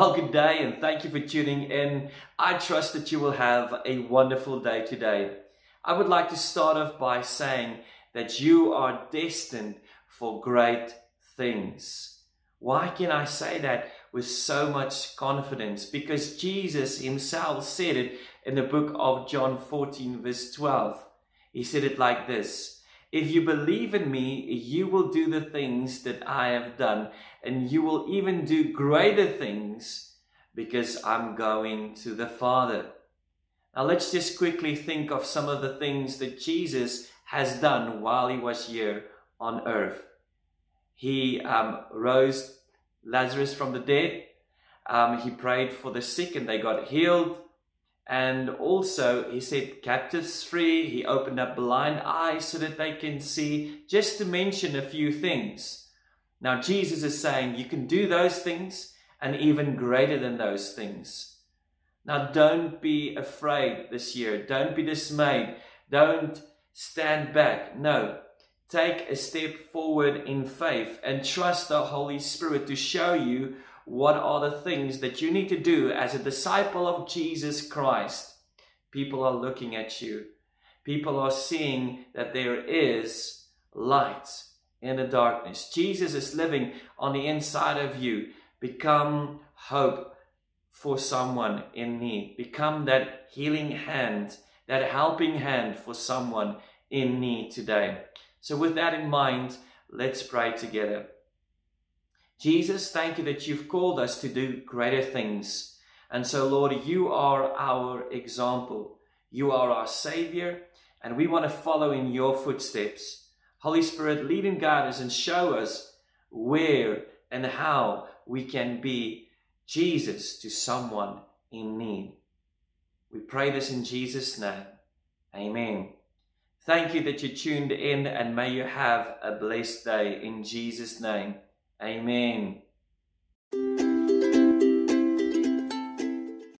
Well, good day and thank you for tuning in. I trust that you will have a wonderful day today. I would like to start off by saying that you are destined for great things. Why can I say that with so much confidence? Because Jesus himself said it in the book of John 14, verse 12. He said it like this if you believe in me, you will do the things that I have done, and you will even do greater things because I'm going to the Father. Now, let's just quickly think of some of the things that Jesus has done while he was here on earth. He um, rose Lazarus from the dead. Um, he prayed for the sick and they got healed. And also, he set captives free. He opened up blind eyes so that they can see, just to mention a few things. Now, Jesus is saying you can do those things and even greater than those things. Now, don't be afraid this year. Don't be dismayed. Don't stand back. No, take a step forward in faith and trust the Holy Spirit to show you what are the things that you need to do as a disciple of Jesus Christ? People are looking at you. People are seeing that there is light in the darkness. Jesus is living on the inside of you. Become hope for someone in need. Become that healing hand, that helping hand for someone in need today. So, with that in mind, let's pray together. Jesus, thank you that you've called us to do greater things. And so, Lord, you are our example. You are our Savior, and we want to follow in your footsteps. Holy Spirit, lead and guide us and show us where and how we can be Jesus to someone in need. We pray this in Jesus' name. Amen. Thank you that you tuned in, and may you have a blessed day in Jesus' name. Amen.